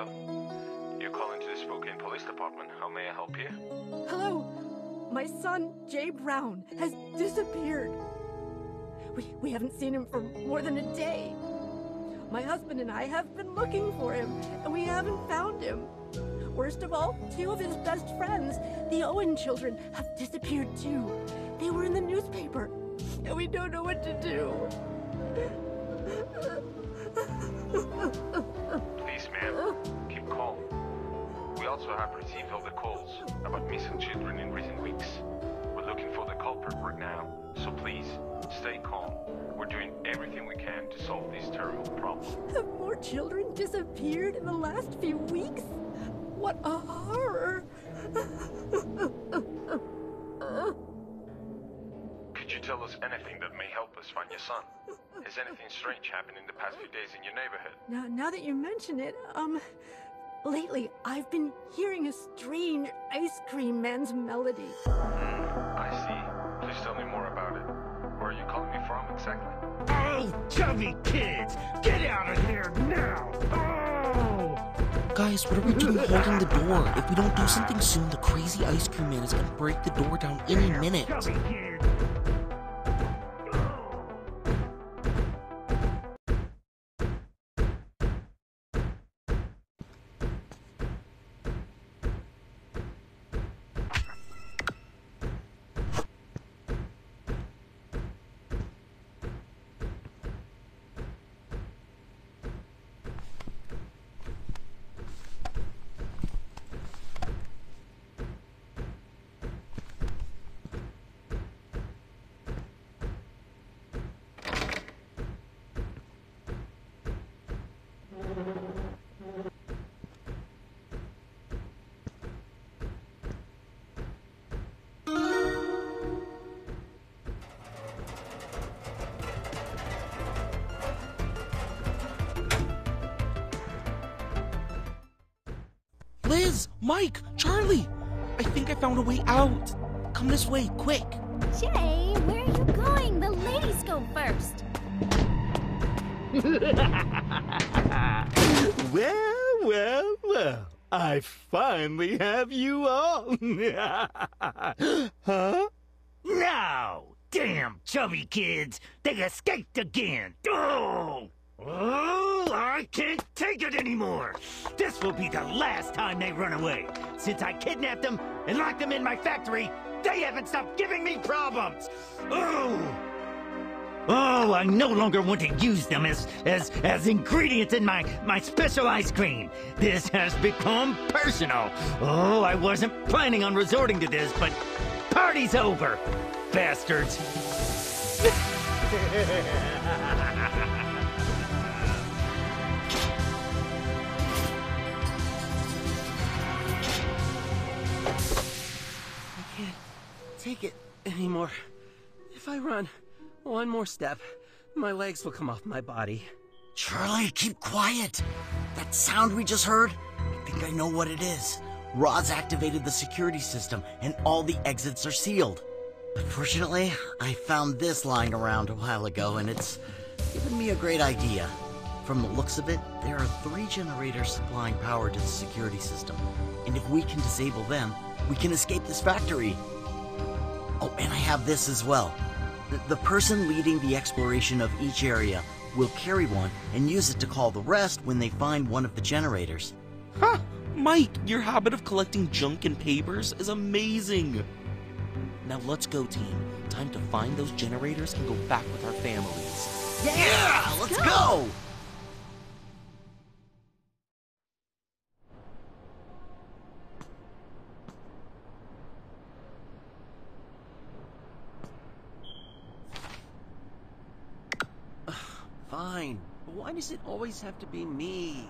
Oh, you're calling to the Spokane Police Department. How may I help you? Hello. My son, Jay Brown, has disappeared. We, we haven't seen him for more than a day. My husband and I have been looking for him, and we haven't found him. Worst of all, two of his best friends, the Owen children, have disappeared too. They were in the newspaper, and we don't know what to do. Have received all the calls about missing children in recent weeks. We're looking for the culprit right now, so please, stay calm. We're doing everything we can to solve this terrible problem. Have more children disappeared in the last few weeks? What a horror! Could you tell us anything that may help us find your son? Has anything strange happened in the past few days in your neighborhood? Now, now that you mention it, um, lately I've been hearing a strange ice cream man's melody. Hmm, I see. Please tell me more about it. Where are you calling me from exactly? Oh, chubby kids! Get out of here now! Oh! Guys, what are we doing holding the door? If we don't do something soon, the crazy ice cream man is gonna break the door down any minute. Chubby kids! Lis, Mike, Charlie! I think I found a way out. Come this way, quick. Jay, where are you going? The ladies go first. Well, well, well. I finally have you all. huh? No! Damn chubby kids! They escaped again! Oh! Oh, I can't take it anymore! This will be the last time they run away! Since I kidnapped them and locked them in my factory, they haven't stopped giving me problems! Oh! Oh, I no longer want to use them as as as ingredients in my my special ice cream. This has become personal. Oh, I wasn't planning on resorting to this, but party's over, bastards. take it anymore. If I run one more step, my legs will come off my body. Charlie, keep quiet. That sound we just heard, I think I know what it is. Rod activated the security system, and all the exits are sealed. Unfortunately, I found this lying around a while ago, and it's given me a great idea. From the looks of it, there are three generators supplying power to the security system, and if we can disable them, we can escape this factory. Oh, and I have this as well. The, the person leading the exploration of each area will carry one and use it to call the rest when they find one of the generators. Huh! Mike, your habit of collecting junk and papers is amazing. Now let's go, team. Time to find those generators and go back with our families. Yeah, let's go! Fine, but why does it always have to be me?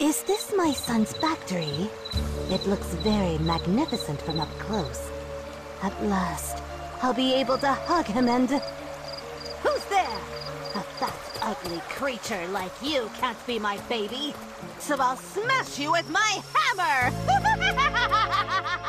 Is this my son's factory? It looks very magnificent from up close. At last, I'll be able to hug him and... Who's there? A fat, ugly creature like you can't be my baby. So I'll smash you with my hammer!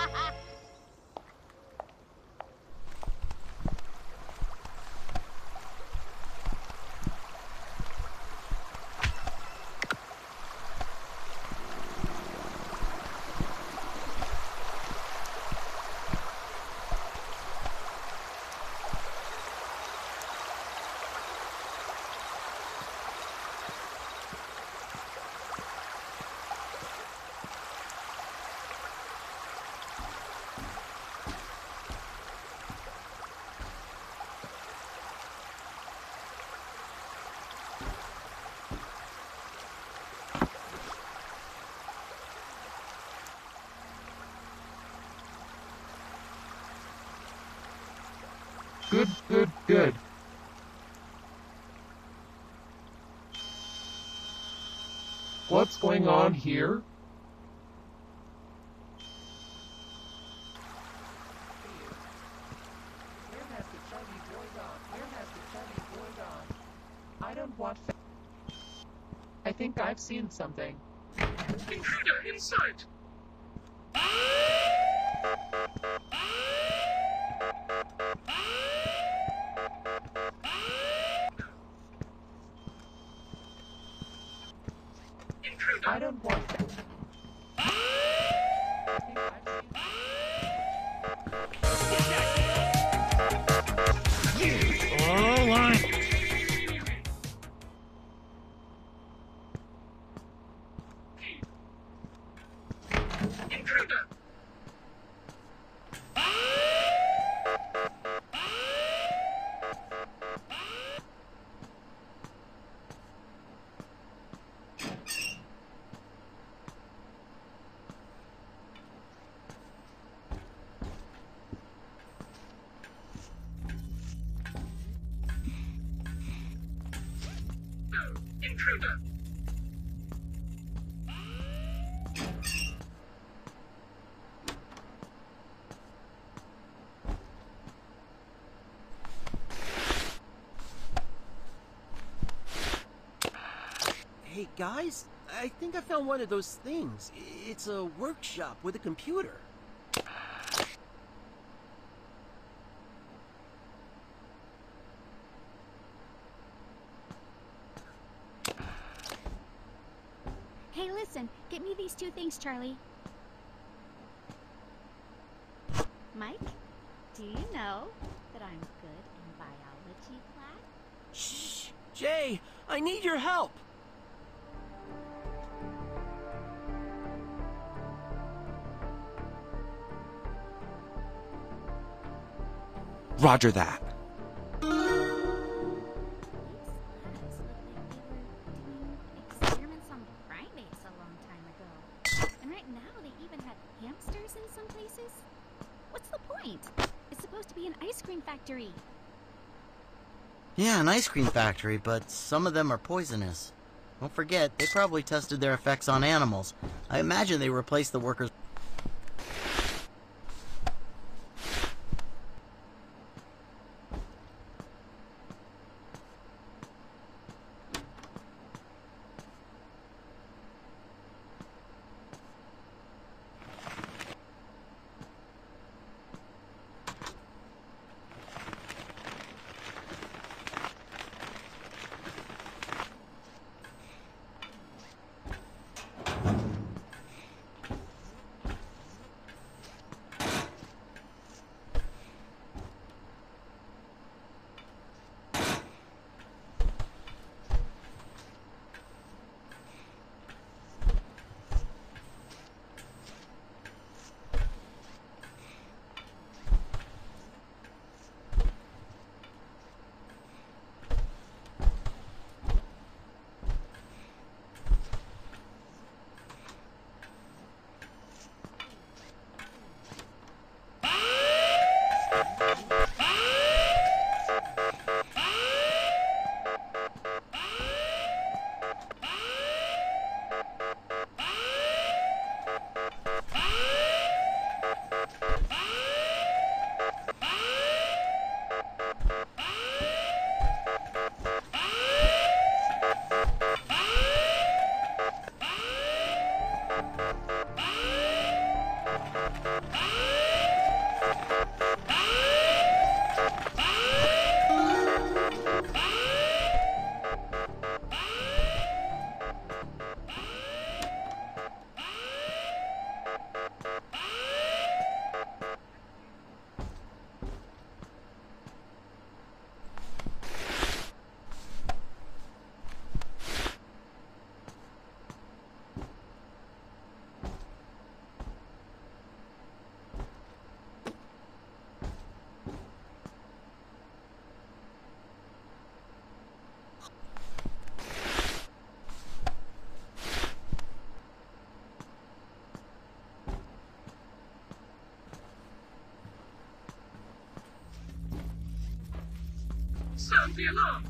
Good, good, good. What's going on here? I don't want. I think I've seen something. Intruder in sight. Intruder. Hey guys, I think I found one of those things. It's a workshop with a computer. Hey, listen, get me these two things, Charlie. Mike, do you know that I'm good in biology class? Shh! Jay, I need your help! Roger that. Factory. Yeah, an ice cream factory, but some of them are poisonous. Don't forget, they probably tested their effects on animals. I imagine they replaced the workers. Sound the alarm!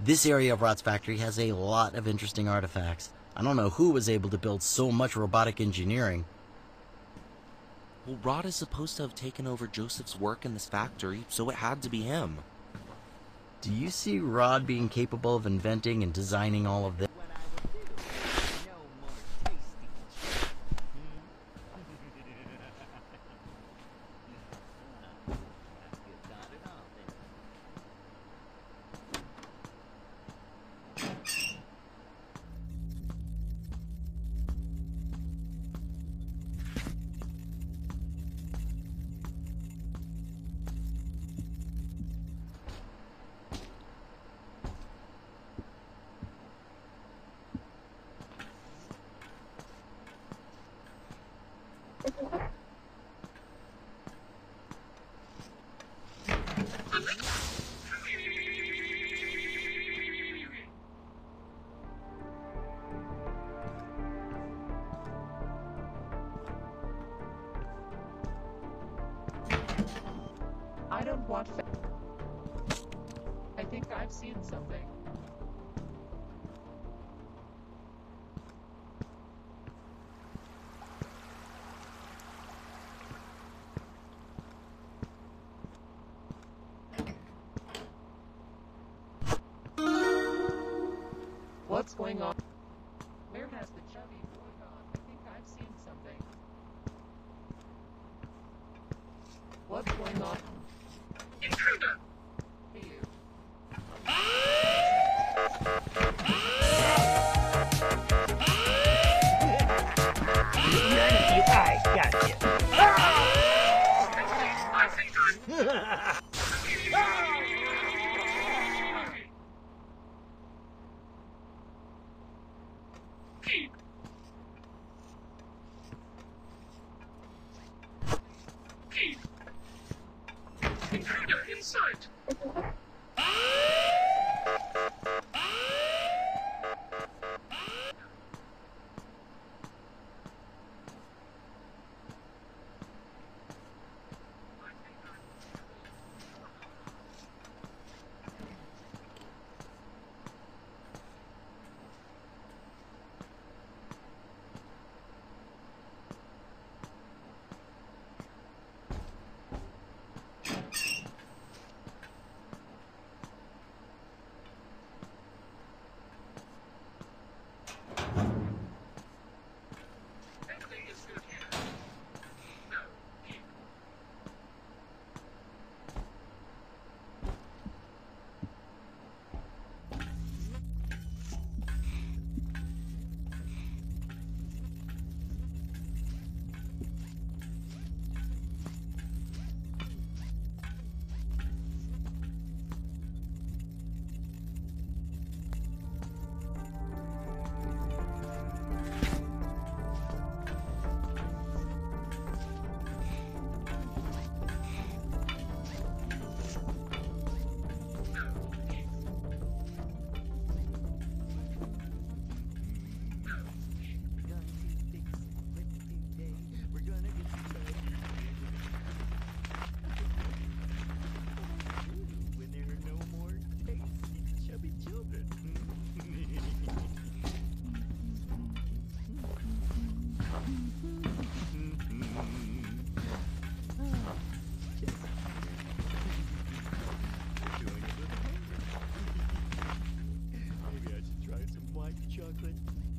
This area of Rod's factory has a lot of interesting artifacts. I don't know who was able to build so much robotic engineering. Well, Rod is supposed to have taken over Joseph's work in this factory, so it had to be him. Do you see Rod being capable of inventing and designing all of this? Fa- I think I've seen something. What's going on? Where has the chubby boy gone? I think I've seen something. What's going on?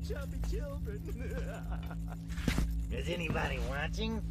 Chocolate chubby children. Is anybody watching?